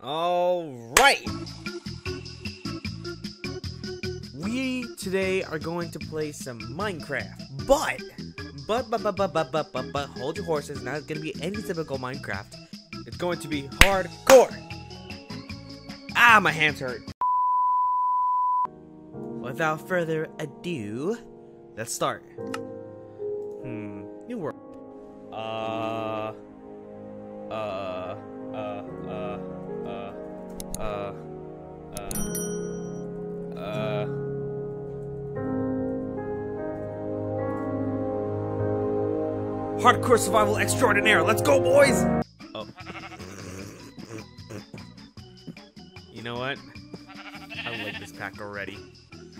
All right. We today are going to play some Minecraft, but, but, but, but, but, but, but, but, but, hold your horses. Not going to be any typical Minecraft. It's going to be hardcore. Ah, my hands hurt. Without further ado, let's start. Hmm, new world. Uh, uh, Hardcore survival extraordinaire. Let's go, boys! Oh. You know what? I like this pack already.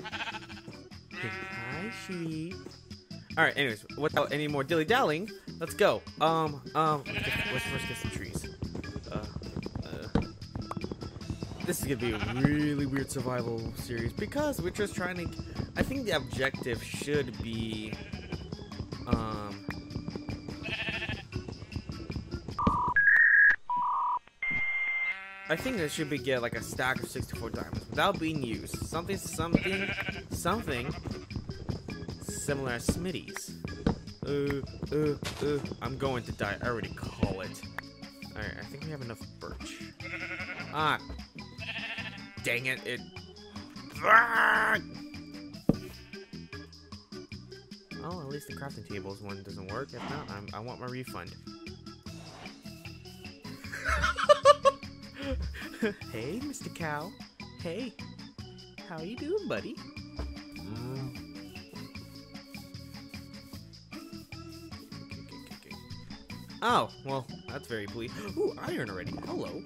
Hi, sheep. Alright, anyways, without any more dilly dallying, let's go. Um, um, let's, get, let's first get some trees. Uh, uh, this is gonna be a really weird survival series because we're just trying to. I think the objective should be. Um. I think it should be get like a stack of 64 diamonds without being used. Something, something, something similar as Smitty's. Uh, uh, uh, I'm going to die. I already call it. Alright, I think we have enough birch. Ah. Dang it, it... Ah! Oh, at least the crafting tables one doesn't work. If not, I'm, I want my refund. hey, Mr. Cow. Hey. How you doing, buddy? Oh, well, that's very pleased. Ooh, iron already. Hello.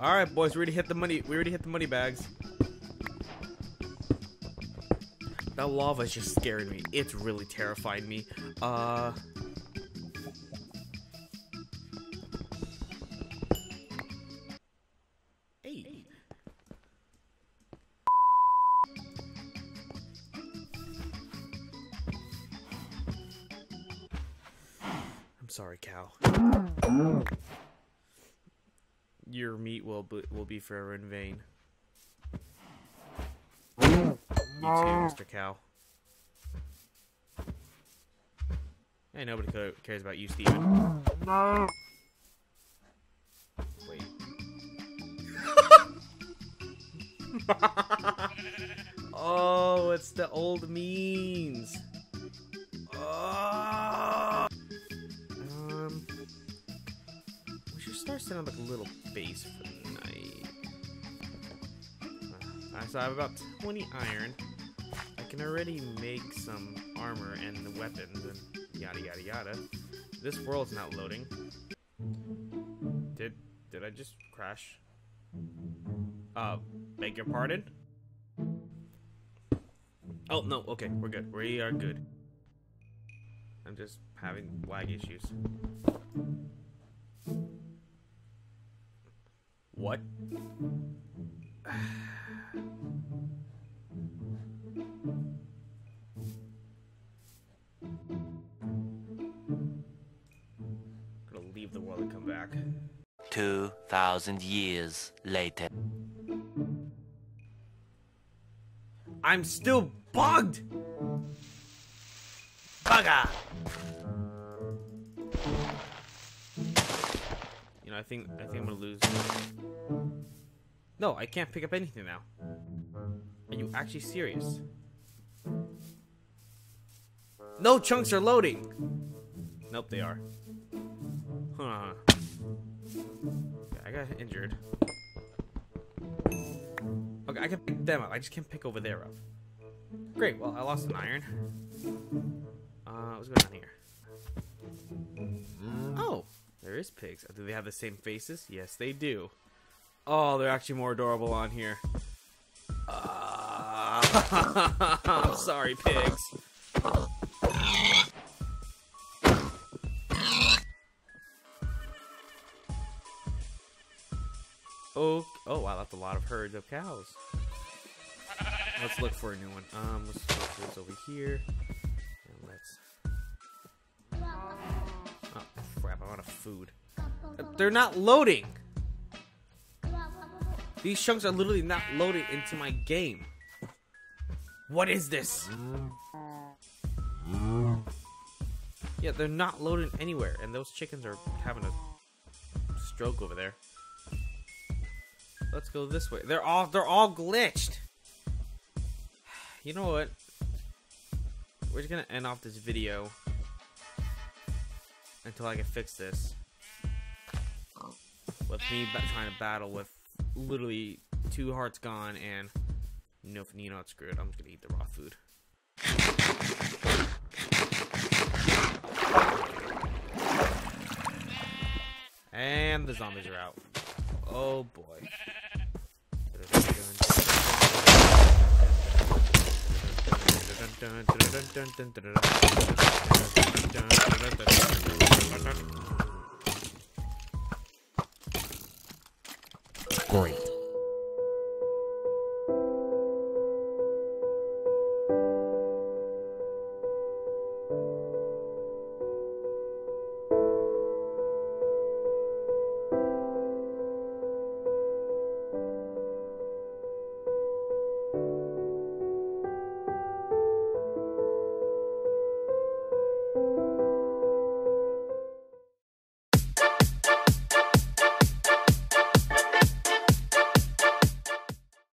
All right, boys, we already hit the money. We already hit the money bags. That lava's just scaring me. It's really terrifying me. Uh. Sorry, cow. Your meat will be, will be forever in vain. You too, mm. Mr. Cow. Hey, nobody cares about you, Steven. Wait. oh, it's the old memes. Oh. Should up like a little base for the night. So I have about 20 iron. I can already make some armor and the weapons and yada yada yada. This world's not loading. Did did I just crash? Uh, beg your pardon? Oh no, okay, we're good. We are good. I'm just having lag issues. What? Gonna leave the world and come back. 2,000 years later. I'm still bugged! Bugger! You know, I think I think I'm gonna lose. No, I can't pick up anything now. Are you actually serious? No chunks are loading! Nope, they are. Huh. Okay, I got injured. Okay, I can pick them up. I just can't pick over there up. Great, well, I lost an iron. Uh, what's going on here? Oh, there is pigs. Do they have the same faces? Yes, they do. Oh, they're actually more adorable on here. Uh, I'm sorry, pigs. Oh, oh wow, that's a lot of herds of cows. Let's look for a new one. Um, let's this over here. Out of food. They're not loading. These chunks are literally not loaded into my game. What is this? Yeah, they're not loaded anywhere, and those chickens are having a stroke over there. Let's go this way. They're all they're all glitched. You know what? We're just gonna end off this video until I can fix this. With me trying to battle with literally two hearts gone and no, you know it's screwed. I'm just gonna eat the raw food. And the zombies are out. Oh boy. Great.